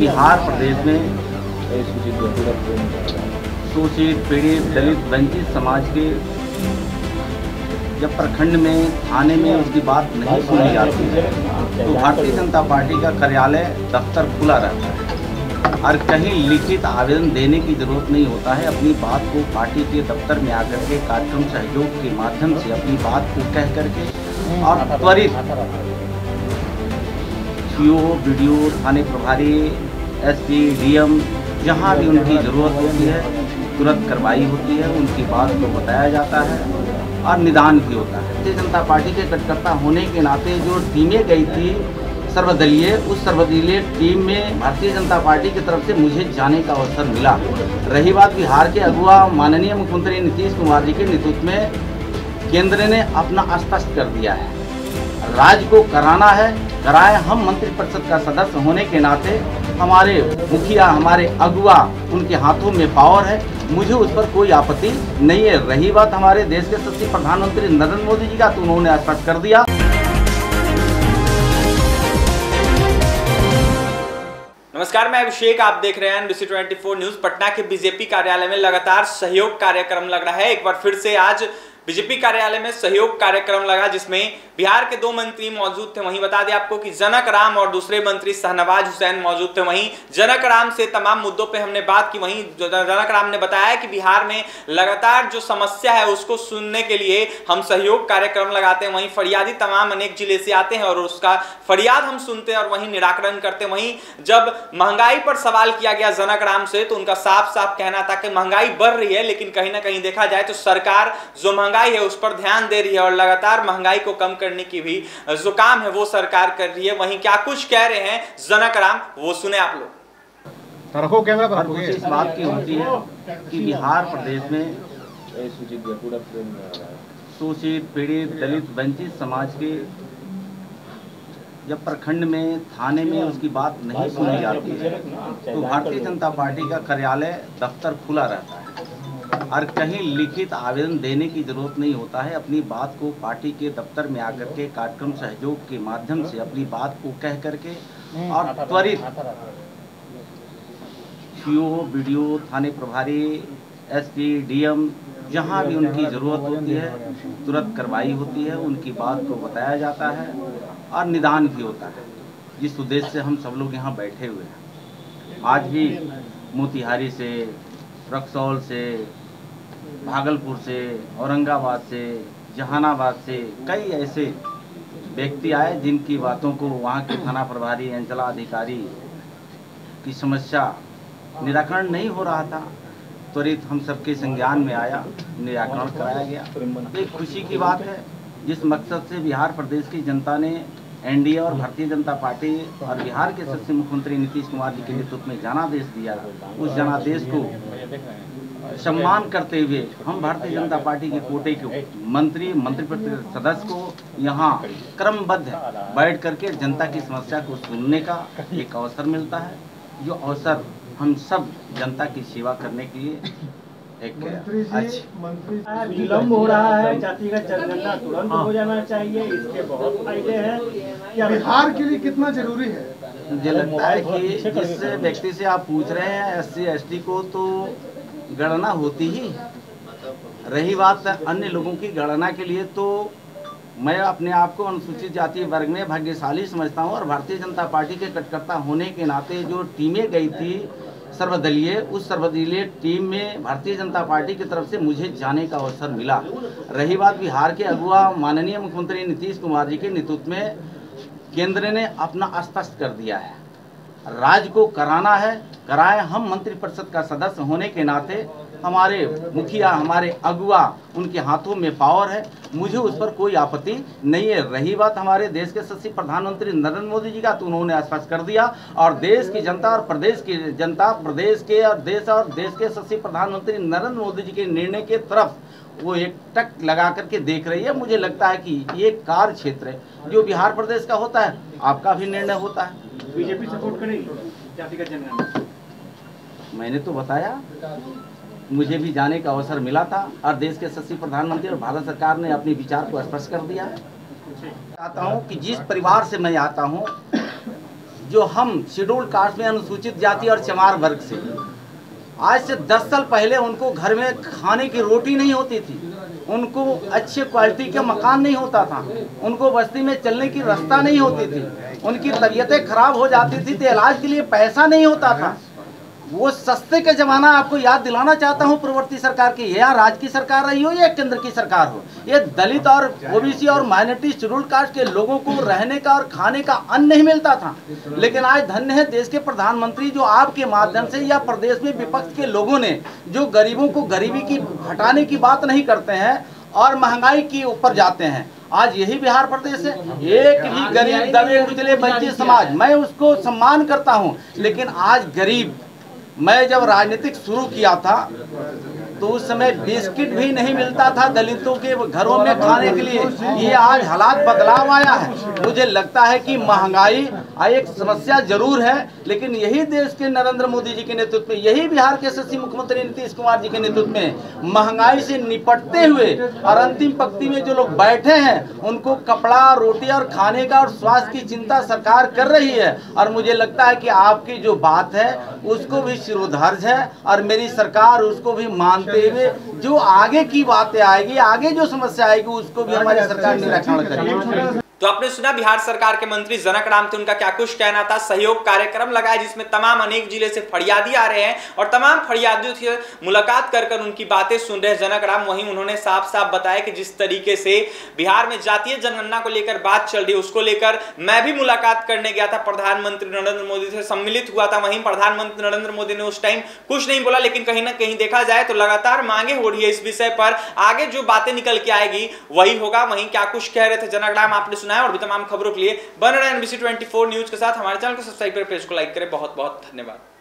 बिहार प्रदेश में शोषित पीड़ित दलित वंचित समाज के जब प्रखंड में थाने में उसकी बात नहीं सुनी जाती है तो भारतीय जनता पार्टी का कार्यालय दफ्तर खुला रहता है और कहीं लिखित आवेदन देने की ज़रूरत नहीं होता है अपनी बात को पार्टी के दफ्तर में आकर के कार्यक्रम सहयोग के माध्यम से अपनी बात को कह करके और त्वरित सीओ वीडियो थाने प्रभारी एसपी डीएम जहाँ भी उनकी ज़रूरत होती है, तुरंत कार्रवाई होती है, उनकी बात को बताया जाता है और निदान भी होता है। भारतीय जनता पार्टी के कार्यकर्ता होने के नाते जो टीमें गई थी, सर्वदलीय, उस सर्वदलीय टीम में भारतीय जनता पार्टी की तरफ़ से मुझे जाने का अवसर मिला। रही बात बिहार के अगुआ माननीय मुख्यमंत्री नीतीश कुमार जी के नेतृत्व में, केंद्र ने अपना स्पष्ट कर दिया है। राज्य को कराना है, कराए हम मंत्रिपरिषद का सदस्य होने के नाते हमारे मुखिया, हमारे अगुआ, उनके हाथों में पावर है। मुझे उस पर कोई आपत्ति नहीं है। रही बात हमारे देश के सचिव प्रधानमंत्री नरेंद्र मोदी जी का तो उन्होंने स्पष्ट कर दिया। नमस्कार, मैं अभिषेक। आप देख रहे हैं एनबीसी 24 न्यूज़ पटना के बीजेपी कार्यालय में लगातार सहयोग कार्यक्रम लग रहा है। एक बार फिर से आज बीजेपी कार्यालय में सहयोग कार्यक्रम लगा, जिसमें बिहार के दो मंत्री मौजूद थे। वहीं बता दें आपको कि जनक राम और दूसरे मंत्री शहनवाज हुसैन मौजूद थे। वहीं जनक राम से तमाम मुद्दों पे हमने बात की। वहीं जनक राम ने बताया कि बिहार में लगातार जो समस्या है, उसको सुनने के लिए हम सहयोग कार्यक्रम लगाते हैं। वहीं फरियादी तमाम अनेक ज़िले से आते हैं और उसका फरियाद हम सुनते हैं और वहीं निराकरण करते हैं। वहीं जब महँगाई पर सवाल किया गया जनक राम से तो उनका साफ़ साफ़ कहना था कि महँगाई बढ़ रही है, लेकिन कहीं ना कहीं देखा जाए तो सरकार जो महँगाई है उस पर ध्यान दे रही है और लगातार महँगाई को कम करने की भी जो काम है वो सरकार कर रही है। वहीं क्या कुछ कह रहे हैं? जनक राम वो सुने आप लोग। रखो कैमरा पर और कुछ इस बात की होती है कि बिहार प्रदेश में शोषित पीड़ित दलित वंचित समाज के जब प्रखंड में थाने में उसकी बात नहीं सुनी जाती है तो भारतीय जनता पार्टी का कार्यालय दफ्तर खुला रहता है। और कहीं लिखित आवेदन देने की ज़रूरत नहीं होता है। अपनी बात को पार्टी के दफ्तर में आकर के कार्यक्रम सहयोग के माध्यम से अपनी बात को कह करके और त्वरित सीओ वीडियो थाने प्रभारी एसपी डीएम जहाँ भी उनकी ज़रूरत होती है तुरंत कार्रवाई होती है। उनकी बात को बताया जाता है और निदान भी होता है। जिस उद्देश्य से हम सब लोग यहाँ बैठे हुए हैं। आज भी मोतिहारी से रक्सौल से भागलपुर से, औरंगाबाद से, जहानाबाद से कई ऐसे व्यक्ति आए जिनकी बातों को वहाँ के थाना प्रभारी, अंचला अधिकारी की समस्या निराकरण नहीं हो रहा था। त्वरित हम सबके संज्ञान में आया, निराकरण कराया गया। एक खुशी की बात है, जिस मकसद से बिहार प्रदेश की जनता ने एनडीए और भारतीय जनता पार्टी और बिहार के सबसे मुख्यमंत्री नीतीश कुमार जी के नेतृत्व में जनादेश दिया। उस जनादेश को सम्मान करते हुए हम भारतीय जनता पार्टी के कोटे के मंत्री मंत्री मंत्रिपरिषद सदस्य को यहाँ क्रमबद्ध बैठ करके जनता की समस्या को सुनने का एक अवसर मिलता है। जो अवसर हम सब जनता की सेवा करने के लिए एक मंत्री जी मंत्री विलम्ब हो रहा है जातिगत जनगणना तुरंत हो जाना चाहिए इसके बहुत फ़ायदे हैं। बिहार के लिए कितना ज़रूरी है? मुझे लगता है कि जिस व्यक्ति से आप पूछ रहे हैं एस सी एस टी को तो गणना होती ही। रही बात अन्य लोगों की गणना के लिए तो मैं अपने आप को अनुसूचित जाति वर्ग में भाग्यशाली समझता हूँ और भारतीय जनता पार्टी के कार्यकर्ता होने के नाते जो टीमें गई थी सर्वदलीय, उस सर्वदलीय टीम में भारतीय जनता पार्टी की तरफ़ से मुझे जाने का अवसर मिला। रही बात बिहार के अगुआ माननीय मुख्यमंत्री नीतीश कुमार जी के नेतृत्व में, केंद्र ने अपना स्पष्ट कर दिया है। राज्य को कराना है, कराए हम मंत्रिपरिषद का सदस्य होने के नाते हमारे मुखिया, हमारे अगुआ उनके हाथों में पावर है। मुझे उस पर कोई आपत्ति नहीं है। रही बात हमारे देश के सचिव प्रधानमंत्री नरेंद्र मोदी जी का तो उन्होंने स्पष्ट कर दिया। और देश की जनता और प्रदेश की जनता, प्रदेश के और देश और देश के सचिव प्रधानमंत्री नरेंद्र मोदी जी के निर्णय के तरफ़ वो एक टक लगा करके देख रही है। मुझे लगता है कि ये कार्य क्षेत्र जो बिहार प्रदेश का होता है, आपका भी निर्णय होता है। बीजेपी सपोर्ट करेगी? जातिगत जनगणना। मैंने तो बताया, मुझे भी जाने का अवसर मिला था और देश के सचिव प्रधानमंत्री और भारत सरकार ने अपने विचार को स्पष्ट कर दिया। चाहता हूँ कि जिस परिवार से मैं आता हूँ, जो हम शेड्यूल कास्ट में अनुसूचित जाति और चमार वर्ग से, आज से 10 साल पहले उनको घर में खाने की रोटी नहीं होती थी। उनको अच्छे क्वालिटी का मकान नहीं होता था। उनको बस्ती में चलने की रास्ता नहीं होती थी। उनकी तबीयतें खराब हो जाती थी तो इलाज के लिए पैसा नहीं होता था। वो सस्ते का जमाना आपको याद दिलाना चाहता हूँ, पूर्ववर्ती सरकार की, या राज्य की सरकार रही हो या केंद्र की सरकार हो। ये दलित और ओबीसी और माइनॉरिटी शेड्यूल कास्ट के लोगों को रहने का और खाने का अन्न नहीं मिलता था। लेकिन आज धन्य है देश के प्रधानमंत्री जो आपके माध्यम से या प्रदेश में विपक्ष के लोगों ने, जो गरीबों को गरीबी की, हटाने की बात नहीं करते हैं और महँगाई के ऊपर जाते हैं। आज यही बिहार प्रदेश है। एक भी गरीब, दबे कुचले वंचित समाज। मैं उसको सम्मान करता हूँ, लेकिन आज गरीब मैं जब राजनीतिक शुरू किया था तो उस समय बिस्किट भी नहीं मिलता था दलितों के घरों में खाने के लिए। ये आज हालात बदलाव आया है। मुझे लगता है कि महँगाई एक समस्या ज़रूर है लेकिन यही देश के नरेंद्र मोदी जी के नेतृत्व में यही बिहार के सचिव मुख्यमंत्री नीतीश कुमार जी के नेतृत्व में महँगाई से निपटते हुए और अंतिम पंक्ति में जो लोग बैठे हैं उनको कपड़ा रोटी और खाने का और स्वास्थ्य की चिंता सरकार कर रही है। और मुझे लगता है कि आपकी जो बात है उसको भी शिरोधार्ज है और मेरी सरकार उसको भी मानते हुए जो आगे की बातें आएगी आगे जो समस्या आएगी उसको भी हमारी सरकार निरीक्षण करेगी। तो आपने सुना बिहार सरकार के मंत्री जनक राम थे, उनका क्या कुछ कहना था? सहयोग कार्यक्रम लगाया जिसमें तमाम अनेक ज़िले से फरियादी आ रहे हैं और तमाम फरियादियों से मुलाकात कर कर उनकी बातें सुन रहे जनक राम। वहीं उन्होंने साफ़ साफ़ बताया कि जिस तरीके से बिहार में जातीय जनगणना को लेकर बात चल रही है, उसको लेकर मैं भी मुलाकात करने गया था। प्रधानमंत्री नरेंद्र मोदी से सम्मिलित हुआ था। वहीं प्रधानमंत्री नरेंद्र मोदी ने उस टाइम कुछ नहीं बोला, लेकिन कहीं ना कहीं देखा जाए तो लगातार मांगे हो रही है इस विषय पर। आगे जो बातें निकल के आएगी, वही होगा। वहीं क्या कुछ कह रहे थे जनक राम, आपने सुना है और भी तमाम खबरों के लिए बन रहे एनबीसी 24 न्यूज़ के साथ। हमारे चैनल को सब्सक्राइब करें, पेज को लाइक करें। बहुत बहुत धन्यवाद।